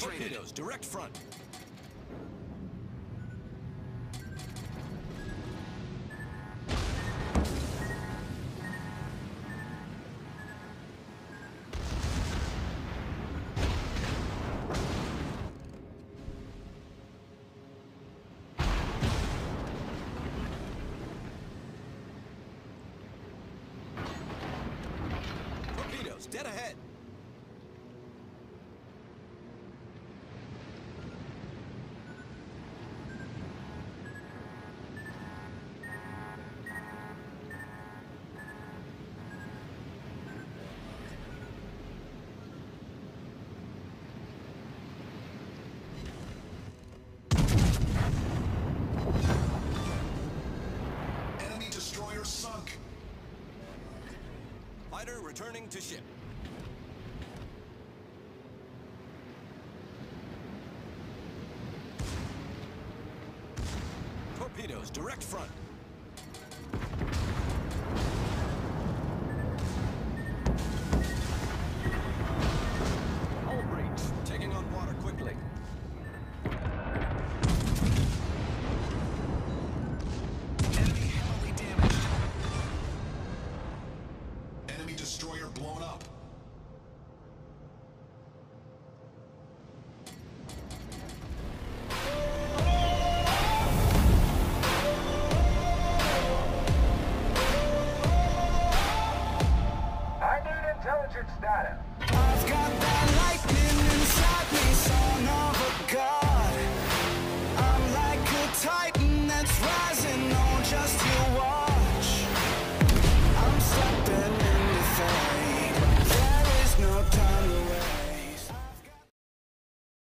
Torpedoes, direct front. Dead ahead. Fighter returning to ship. Torpedoes, direct front. Blown up.